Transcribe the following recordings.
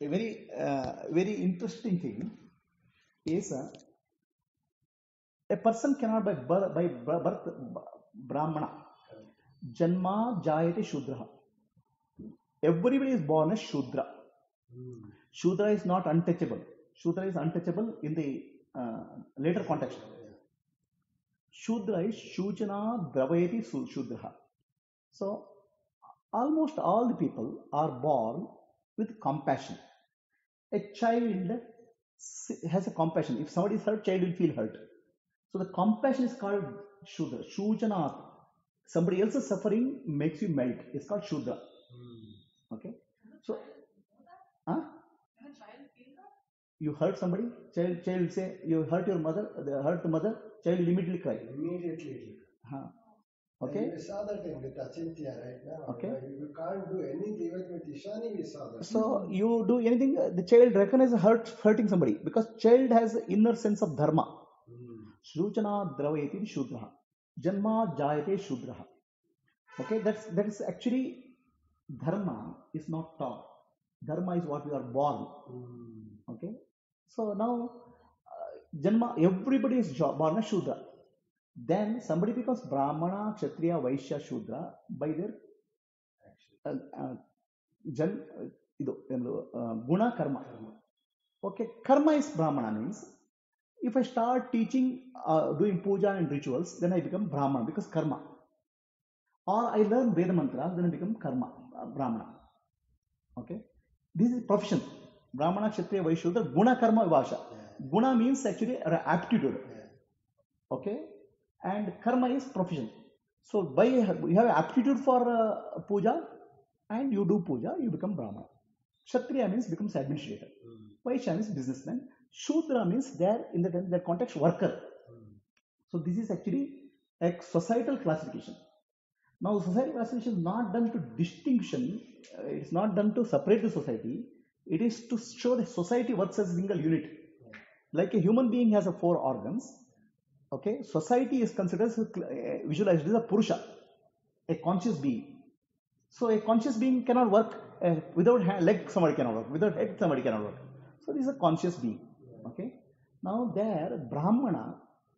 a very uh, very interesting thing is uh, a person cannot by birth, by birth brahmana janma jayate shudra everybody is born as shudra. Shudra is not untouchable. Shudra is untouchable in the uh, later context. Shudra is shujana dravayati shudra so almost all the people are born with compassion. A child has a compassion. If somebody is hurt child will feel hurt. So the compassion is called shudra shujana somebody else is suffering makes you melt. It's called shudra okay? So huh? you hurt somebody child child will say you hurt your mother they hurt the mother child will immediately cry. Immediately. huh? And okay we saw that in with Achintya right now. Okay. You can't do anything. Even with Ishani, we saw that. so you do anything uh, the child recognizes hurt hurting somebody because child has inner sense of dharma Mm. Shrujana dravayati shudraha. Janma jayate shudraha. Okay, that's that is actually dharma is not taught. Dharma is what we are born. Mm. Okay, so now uh, janma everybody is born as shudra Then somebody becomes brahmana, kshatriya, vaishya, shudra by their uh, uh, jan uh, ಇದು ಏನು, uh, ಗುಣ ಕರ್ಮ Okay, karma is Brahmana means if I start teaching, uh, doing puja and rituals, then I become Brahmana because karma. Or I learn Veda mantras, then I become karma, uh, Brahmana. Okay, this is profession. Brahmana, Kshatriya, Vaishya, Guna, Karma, Vibhasha. Guna means actually And karma is profession. So by you have aptitude for uh, puja, and you do puja, you become Brahmana. Kshatriya means becomes administrator. Mm. Vaishya means businessman. Shudra means there in the, in that context worker. Mm. So this is actually a societal classification. Now societal classification is not done to distinction. uh, it's not done to separate the society. It is to show the society works as a single unit. Like a human being has a four organs. Okay, society is considered uh, visualized as a purusha, a conscious being. So a conscious being cannot work uh, without hand, leg. Somebody cannot work without head. Somebody cannot work. So this is a conscious being. Okay. Now there Brahmana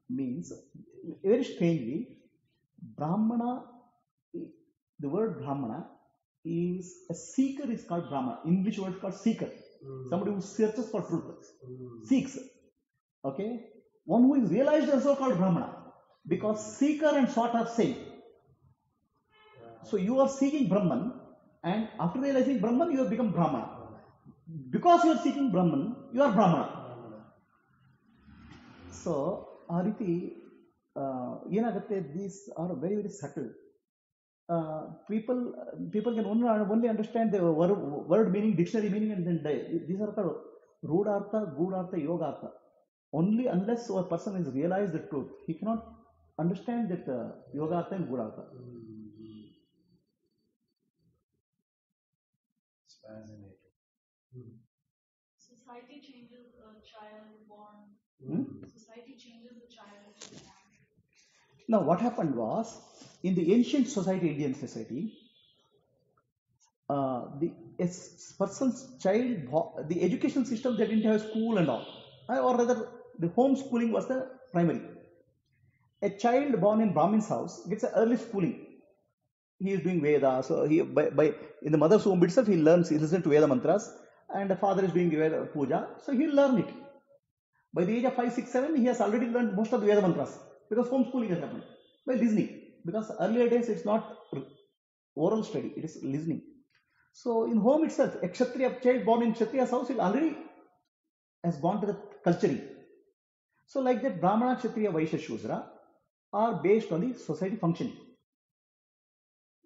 means very strangely Brahmana. The word Brahmana is a seeker is called Brahmana. English word is called seeker. Mm. Somebody who searches for truth Mm. seeks. Okay, one who is realized is also called Brahmana because seeker and sought are same. So you are seeking Brahman, and after realizing Brahman, you have become Brahmana. Because you are seeking Brahman, you are Brahmana. So ಆ ರೀತಿ ಆ, ಏನಾಗುತ್ತೆ these are very very subtle people people can only only understand the word meaning dictionary meaning and these are called ರೂಢಾರ್ಥ ಗೂಢಾರ್ಥ ಯೋಗಾರ್ಥ only unless a person is realized the truth, he cannot understand that uh, yogartha and gudhartha. It's fascinating. Hmm. Society changes a child born. Hmm? Society changes a child. Now, what happened was in the ancient society, Indian society, uh, the person's child, the education system, they didn't have school and all, or rather the homeschooling was the primary. A child born in Brahmin's house gets an early schooling. He is doing Veda, so he by, by in the mother's womb itself, he learns, he listens to Veda mantras, and the father is doing Veda puja, so he'll learn it. By the age of 5, 6, 7, he has already learned most of the Veda mantras because homeschooling has happened. By listening, because earlier days it's not oral study, it is listening. So in home itself, a Kshatriya child born in Kshatriya's house will already has gone to the culturing. So like that, Brahmana, Kshatriya, Vaishya, Shudra are based on the society functioning.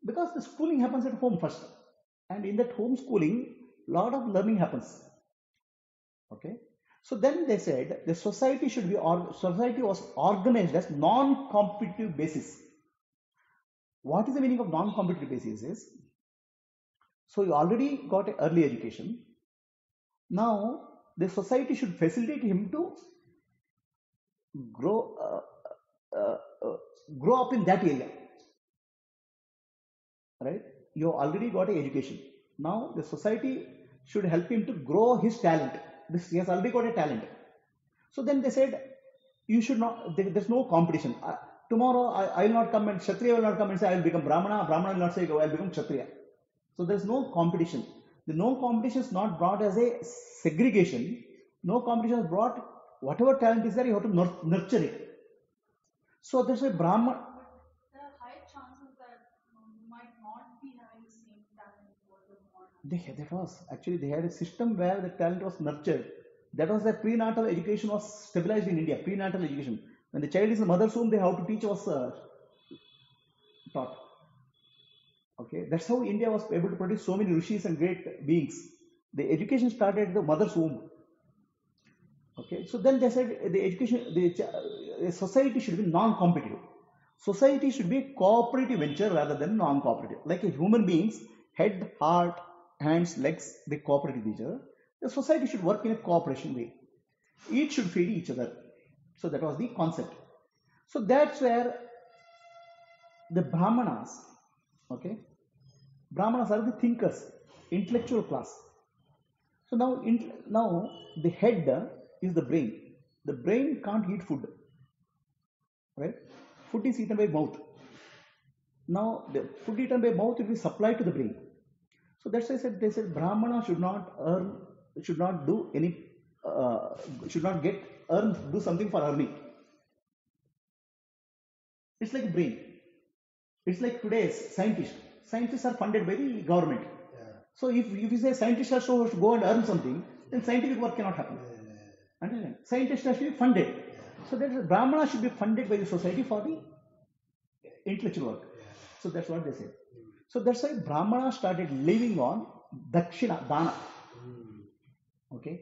Because the schooling happens at home first. And in that homeschooling, a lot of learning happens. Okay. So then they said the society should be or society was organized as non-competitive basis. What is the meaning of non-competitive basis? Is so you already got an early education. Now the society should facilitate him to grow uh, uh, uh, grow up in that area. Right? You already got an education. Now the society should help him to grow his talent. This he has already got a talent. So then they said, you should not. There, there's no competition. Uh, tomorrow I, will not come and Kshatriya will not come and say I will become Brahmana. Brahmana will not say I will become Kshatriya. So there's no competition. The no competition is not brought as a segregation. No competition is brought. Whatever talent is there, you have to nurture it. So there's a Brahman. There are high chances that you might not be having the same talent for the. They, that was actually they had a system where the talent was nurtured. That was the prenatal education was stabilized in India. Prenatal education. When the child is in the mother's womb, they have to teach was uh, taught. Okay, that's how India was able to produce so many rishis and great beings. The education started at the mother's womb. Okay, so then they said the education, the, society should be non-competitive. Society should be a cooperative venture rather than non-cooperative. Like a human beings, head, heart, hands, legs, they cooperate with. The society should work in a cooperation way. Each should feed each other. So that was the concept. So that's where the Brahmanas, okay, Brahmanas are the thinkers, intellectual class. So now, now the head is the brain. The brain can't eat food, right? Food is eaten by mouth. Now the food eaten by mouth will be supplied to the brain. So that's why I said they said Brahmana should not earn, should not do any, uh, should not get earn, do something for earning. It's like brain. It's like today's scientists. Scientists are funded by the government. Yeah. So if, if you say scientists are supposed to go and earn something, then scientific work cannot happen. Understand? Scientist has to be funded. So that Brahmana should be funded by the society for the intellectual work. So that's what they said. So that's why Brahmana started living on Dakshina, Dana. Okay?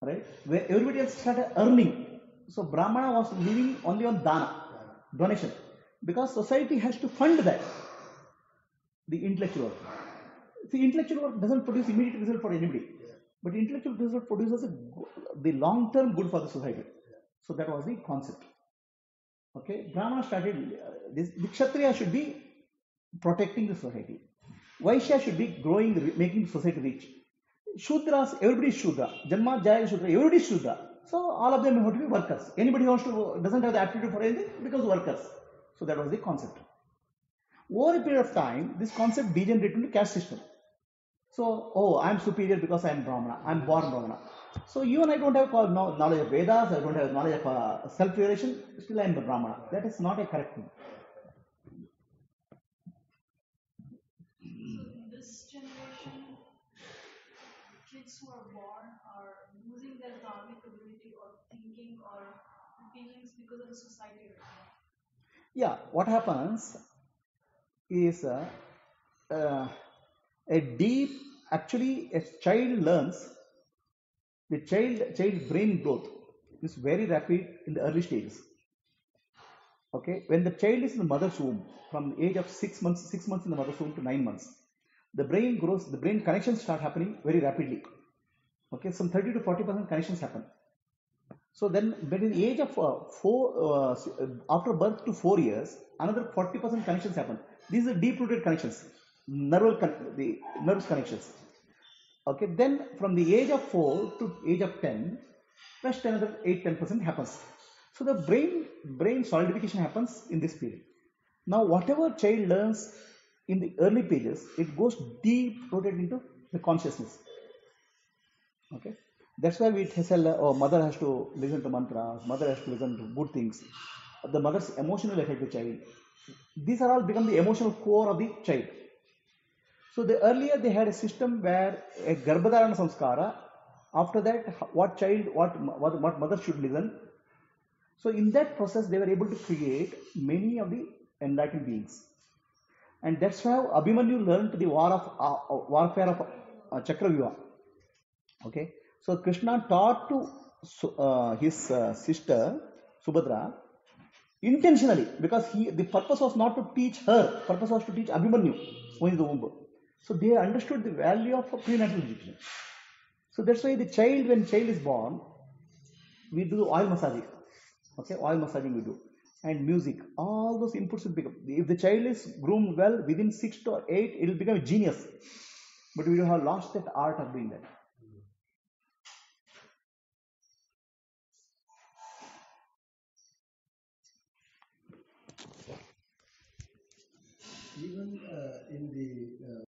Right? Where everybody else started earning. So Brahmana was living only on Dana, donation. Because society has to fund that. The intellectual work. See, intellectual work doesn't produce immediate result for anybody. But intellectual result produces a, the long-term good for the society. So that was the concept. Okay, Brahmana started uh, this. The Kshatriya should be protecting the society. Vaishya should be growing, making society rich. Shudras, everybody is Shudra. Janma, Jaya, Shudra, everybody is Shudra. So all of them have to be workers. Anybody who wants to doesn't have the aptitude for anything becomes workers. So that was the concept. Over a period of time, this concept degenerated into caste system. So, oh, I'm superior because I'm Brahmana. I'm born Brahmana. So you and I don't have knowledge of Vedas. I don't have knowledge of uh, self-realization. Still, I'm the Brahmana. That is not a correct thing. So this generation, kids who are born are losing their dharmic ability or thinking or feelings because of the society. Yeah, what happens is uh, uh, a deep, actually, a child learns, the child child brain growth is very rapid in the early stages. Okay, when the child is in the mother's womb, from the age of six months, six months in the mother's womb to nine months, the brain grows, the brain connections start happening very rapidly. Okay, some 30 to 40 percent connections happen. So then, between the age of uh, four, uh, after birth to four years, another 40% connections happen. These are deep-rooted connections, con- the nerves connections. Okay, then from the age of four to age of 10, rest another 8-10% happens. So the brain brain solidification happens in this period. Now, whatever child learns in the early pages, it goes deep-rooted into the consciousness. Okay. That's why we tell, oh, mother has to listen to mantras, mother has to listen to good things. The mother's emotional effect to child. These are all become the emotional core of the child. So the earlier they had a system where a garbhadharana samskara. After that, what child, what, what, what mother should listen. So in that process, they were able to create many of the enlightened beings. And that's how Abhimanyu learned the war of uh, uh, warfare of uh, Chakravyuha. Okay, so Krishna taught to uh, his uh, sister Subhadra intentionally because he the purpose was not to teach her, purpose was to teach Abhimanyu who is the womb. So they understood the value of prenatal education. So that's why the child, when child is born, we do oil massaging. Okay, oil massaging we do. And music, all those inputs will become. If the child is groomed well, within six to eight, it will become a genius. But we have lost that art of doing that. Even uh, in the